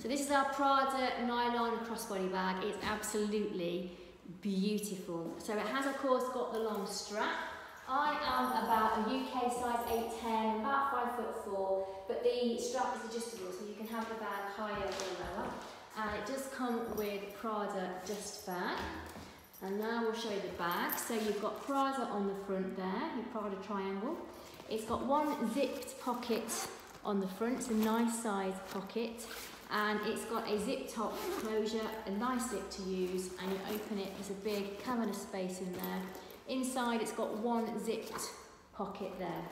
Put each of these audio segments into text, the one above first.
So this is our Prada nylon crossbody bag. It's absolutely beautiful. So it has of course got the long strap. I am about a UK size 8'10", about 5 foot 4, but the strap is adjustable so you can have the bag higher or lower. And it does come with Prada dust bag. And now we'll show you the bag. So you've got Prada on the front there, your Prada triangle. It's got one zipped pocket on the front, it's a nice size pocket. And it's got a zip top closure, a nice zip to use, and you open it, there's a big cabinet space in there. Inside it's got one zipped pocket there.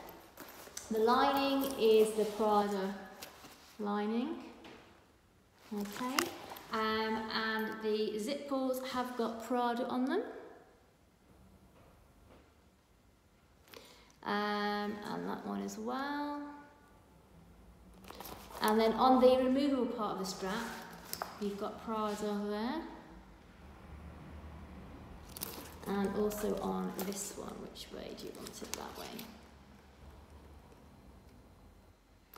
The lining is the Prada lining. Okay, um, and the zip pulls have got Prada on them. Um, and that one as well. And then on the removable part of the strap, you've got Prada there. And also on this one, which way do you want it that way?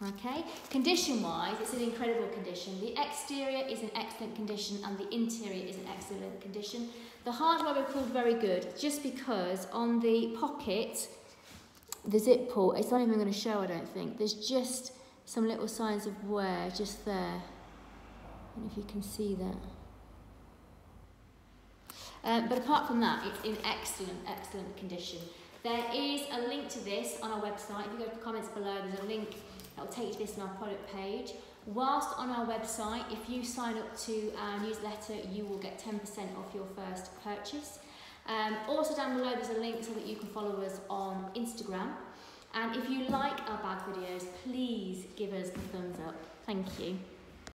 Okay, condition wise, it's an incredible condition. The exterior is in excellent condition and the interior is in excellent condition. The hardware we called very good just because on the pocket, the zip pull, it's not even going to show, I don't think. There's just some little signs of wear just there. If you can see that. Um, but apart from that, it's in excellent, excellent condition. There is a link to this on our website. If you go to the comments below, there's a link that will take you to this on our product page. Whilst on our website, if you sign up to our newsletter, you will get 10% off your first purchase. Um, also down below, there's a link so that you can follow us on Instagram. And if you like our bag videos, please give us a thumbs up. Thank you.